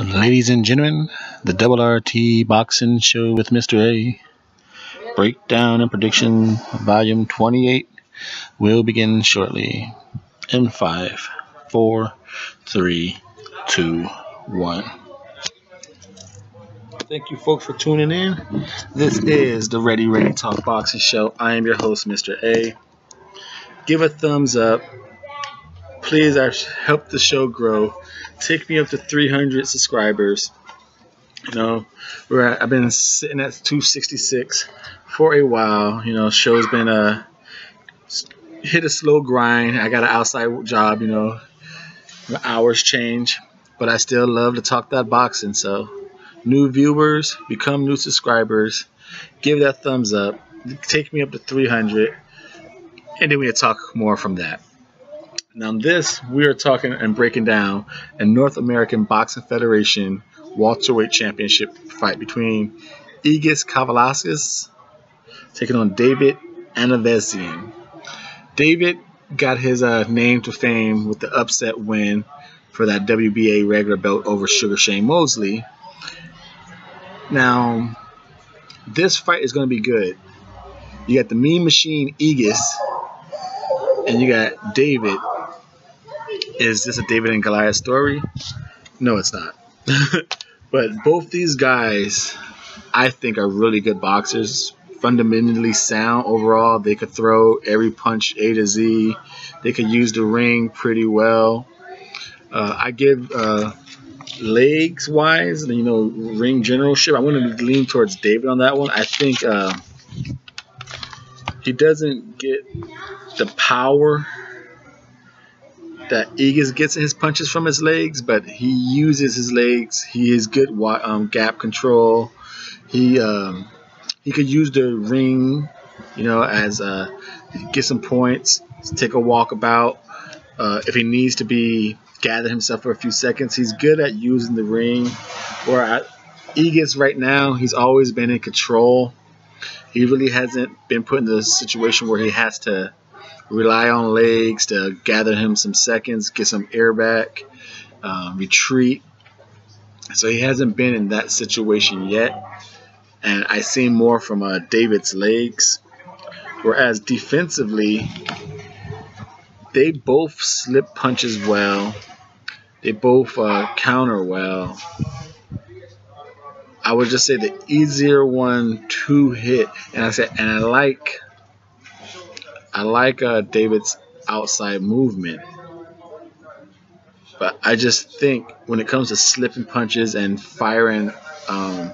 Ladies and gentlemen, the Double RT Boxing Show with Mr. A. Breakdown and Prediction, Volume 28, will begin shortly. In 5, 4, 3, 2, 1. Thank you, folks, for tuning in. This is the Ready Ready Talk Boxing Show. I am your host, Mr. A. Give a thumbs up. Please help the show grow take me up to 300 subscribers. You know, we're at, I've been sitting at 266 for a while. You know, show's been a hit a slow grind. I got an outside job. You know, hours change, but I still love to talk that boxing. So, new viewers become new subscribers. Give that thumbs up. Take me up to 300, and then we'll talk more from that. Now, this we are talking and breaking down a North American Boxing Federation welterweight championship fight between Egis Kavaliauskas taking on David Avanesyan. David got his uh, name to fame with the upset win for that WBA regular belt over Sugar Shane Mosley. Now, this fight is going to be good. You got the Mean Machine Egis, and you got David is this a David and Goliath story? No, it's not. but both these guys, I think, are really good boxers. Fundamentally sound overall. They could throw every punch A to Z. They could use the ring pretty well. Uh, I give uh, legs wise, you know, ring generalship. I'm going to lean towards David on that one. I think uh, he doesn't get the power that Egis gets his punches from his legs, but he uses his legs. He is good um, gap control. He um, he could use the ring, you know, as uh, get some points, take a walkabout. Uh, if he needs to be gather himself for a few seconds, he's good at using the ring. Or at right now, he's always been in control. He really hasn't been put in the situation where he has to rely on legs to gather him some seconds, get some air back, um, retreat. So he hasn't been in that situation yet. And I see more from uh, David's legs. Whereas defensively, they both slip punches well. They both uh, counter well. I would just say the easier one to hit, and I said, and I like I like uh, David's outside movement. But I just think when it comes to slipping punches and firing um,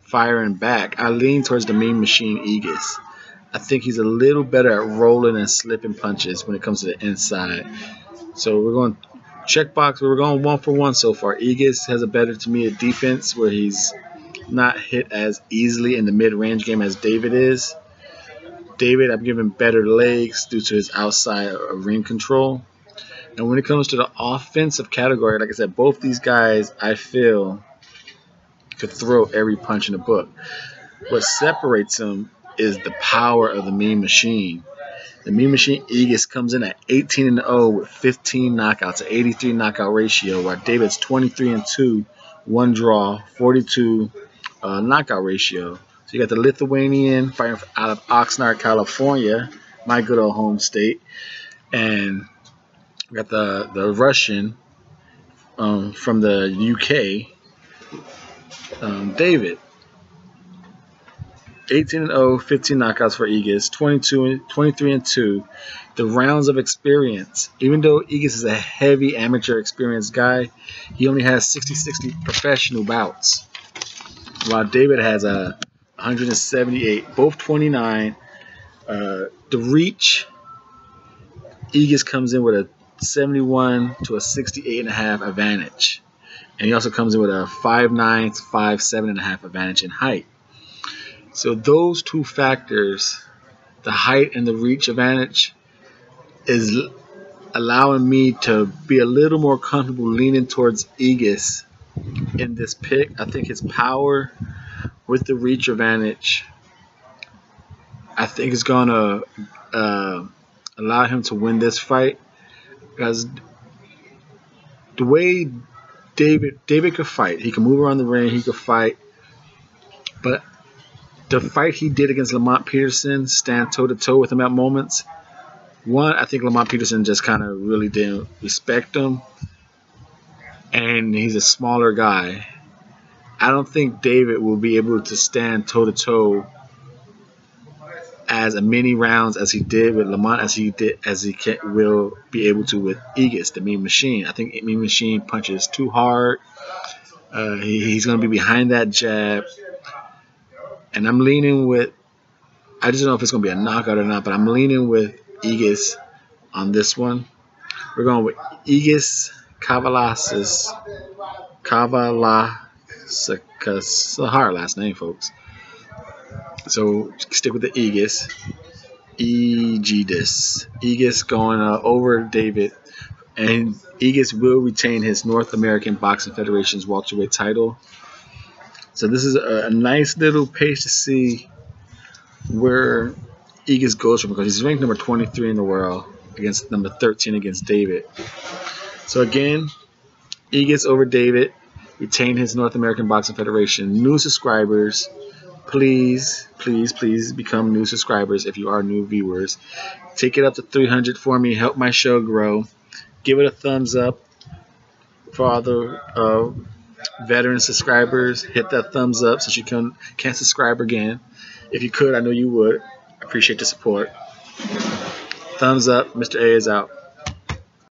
firing back, I lean towards the mean machine Egis. I think he's a little better at rolling and slipping punches when it comes to the inside. So we're going check box. We're going one for one so far. Egis has a better to me a defense where he's not hit as easily in the mid range game as David is. David, I'm giving better legs due to his outside ring control. And when it comes to the offensive category, like I said, both these guys, I feel, could throw every punch in the book. What separates them is the power of the Mean Machine. The Mean Machine Egis comes in at 18 and 0 with 15 knockouts, an 83 knockout ratio, while David's 23 and 2, one draw, 42 uh, knockout ratio. So you got the Lithuanian fighting out of Oxnard, California, my good old home state, and we got the the Russian um, from the UK, um, David. 18 and 0, 15 knockouts for Egis, 22 23 and 2. The rounds of experience. Even though Egis is a heavy amateur experienced guy, he only has 60 60 professional bouts. While David has a 178, both 29. Uh, the reach, Egis comes in with a 71 to a 68 and a half advantage. And he also comes in with a 5'9 to 5'7 and a half advantage in height. So those two factors, the height and the reach advantage, is allowing me to be a little more comfortable leaning towards Egis in this pick. I think his power with the reach advantage, I think it's going to uh, allow him to win this fight because the way David David could fight. He could move around the ring. He could fight. But the fight he did against Lamont Peterson, stand toe to toe with him at moments. One, I think Lamont Peterson just kind of really didn't respect him, and he's a smaller guy. I don't think David will be able to stand toe to toe as many rounds as he did with Lamont as he did as he can, will be able to with Egis, the Mean Machine. I think Mean Machine punches too hard. Uh, he, he's going to be behind that jab, and I'm leaning with. I just don't know if it's going to be a knockout or not, but I'm leaning with Egis on this one. We're going with Egis Kavalasis. Kavala. It's a hard last name, folks. So stick with the Egis. Egis. Egis going uh, over David. And Egis will retain his North American Boxing Federation's welterweight title. So this is a, a nice little page to see where Egis goes from because he's ranked number 23 in the world against number 13 against David. So again, Egis over David, retain his North American Boxing Federation. New subscribers, please, please, please become new subscribers if you are new viewers. Take it up to 300 for me. Help my show grow. Give it a thumbs up for all the uh, veteran subscribers. Hit that thumbs up so you can can subscribe again. If you could, I know you would. Appreciate the support. Thumbs up. Mr. A is out.